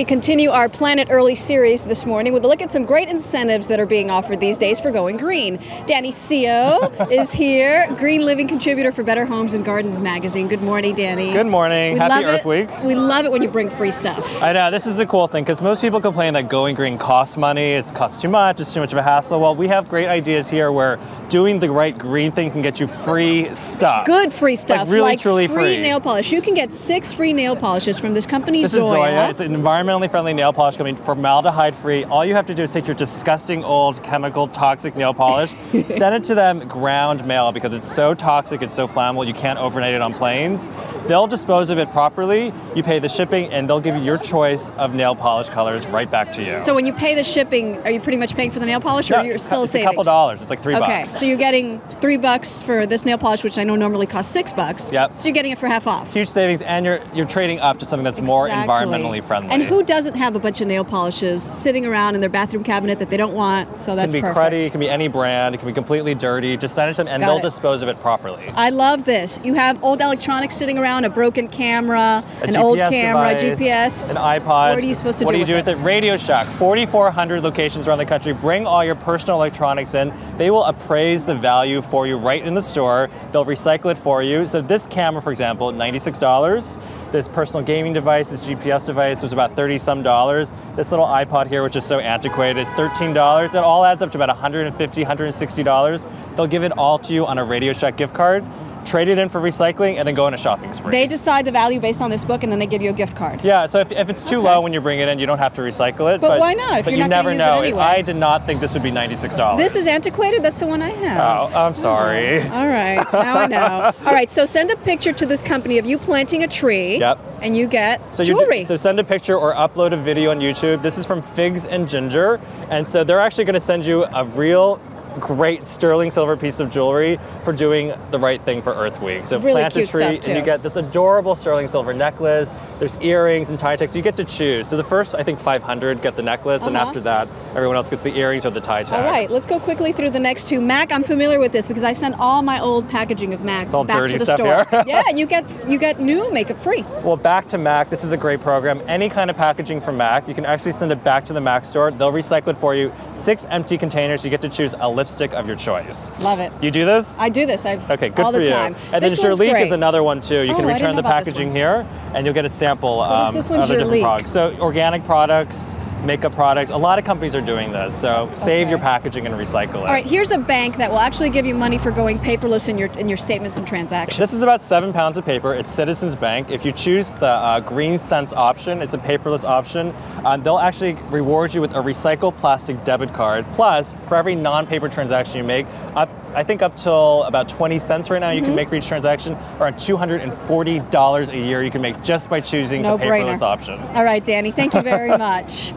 we continue our Planet Early series this morning with a look at some great incentives that are being offered these days for going green. Danny Seo is here, Green Living contributor for Better Homes and Gardens magazine. Good morning, Danny. Good morning. We Happy Earth it. Week. We love it when you bring free stuff. I know, this is a cool thing because most people complain that going green costs money, it costs too much, it's too much of a hassle. Well, we have great ideas here where doing the right green thing can get you free stuff. Good free stuff, really, truly free, free. nail polish. You can get six free nail polishes from this company, This is Zoya. It's an environmentally friendly nail polish company, formaldehyde free. All you have to do is take your disgusting old chemical toxic nail polish, send it to them ground mail because it's so toxic, it's so flammable, you can't overnight it on planes. They'll dispose of it properly, you pay the shipping, and they'll give you your choice of nail polish colors right back to you. So when you pay the shipping, are you pretty much paying for the nail polish, or No, you're still it's saving? a couple dollars. It's like three Okay, bucks. So you're getting three bucks for this nail polish, which I know normally costs six bucks. Yep. So you're getting it for half off. Huge savings, and you're you're trading up to something that's more environmentally friendly. And who doesn't have a bunch of nail polishes sitting around in their bathroom cabinet that they don't want? So it that's can be perfect. cruddy, it can be any brand, it can be completely dirty. Just send it to them, and Got they'll it. dispose of it properly. I love this. You have old electronics sitting around, a broken camera, A an GPS old camera, device, GPS. an iPod. What are you supposed to what do do you with do with it? Radio Shack, 4,400 locations around the country. Bring all your personal electronics in. They will appraise the value for you right in the store. They'll recycle it for you. So this camera, for example, $96. This personal gaming device, this GPS device was about 30 some dollars. This little iPod here, which is so antiquated, is $13. It all adds up to about $150, 160 dollars. They'll give it all to you on a Radio Shack gift card. Trade it in for recycling and then go on a shopping spree. They decide the value based on this book, and then they give you a gift card. Yeah, so if, if it's too Okay. low when you bring it in, you don't have to recycle it. But why not, if but you not never know. anyway? I did not think this would be ninety-six dollars. This is antiquated. That's the one I have. Oh, I'm sorry. All right, now I know. All right, so send a picture to this company of you planting a tree. Yep. And you get So you jewelry. so send a picture or upload a video on YouTube. This is from Figs and Ginger, and so they're actually going to send you a real great sterling silver piece of jewelry for doing the right thing for Earth Week. So Really plant a tree and you get this adorable sterling silver necklace. There's earrings and tie tags. You get to choose. So the first I think 500 get the necklace, and Uh-huh. after that everyone else gets the earrings or the tie tag. all right, let's go quickly through the next two. Mac, I'm familiar with this because I sent all my old packaging of Mac all back dirty to the stuff store. here. yeah, and you get you get new makeup free. Well, back to Mac, this is a great program. Any kind of packaging from Mac, you can actually send it back to the Mac store. They'll recycle it for you. Six empty containers. You get to choose a lipstick of your choice. Love it. You do this? I do this. I Okay, good all for the you. time. And this then great. is another one too. You Oh, can return the packaging here, and you'll get a sample um, of the different products. So organic products, makeup products. A lot of companies are doing this. So save Okay. your packaging and recycle it. All right, here's a bank that will actually give you money for going paperless in your in your statements and transactions. This is about seven pounds of paper. It's Citizens Bank. If you choose the uh, Green Sense option, it's a paperless option. Um, they'll actually reward you with a recycled plastic debit card. Plus, for every non-paper transaction you make, up, I think up till about 20 cents right now, Mm-hmm. you can make for each transaction, around $240 a year you can make just by choosing No the brainer. paperless option. All right, Danny, thank you very much.